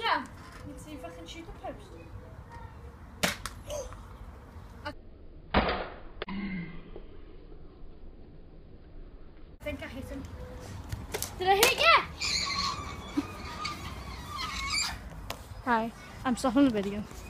Yeah, you see if I can shoot a post. I hit hit Hi, I'm stopping the video.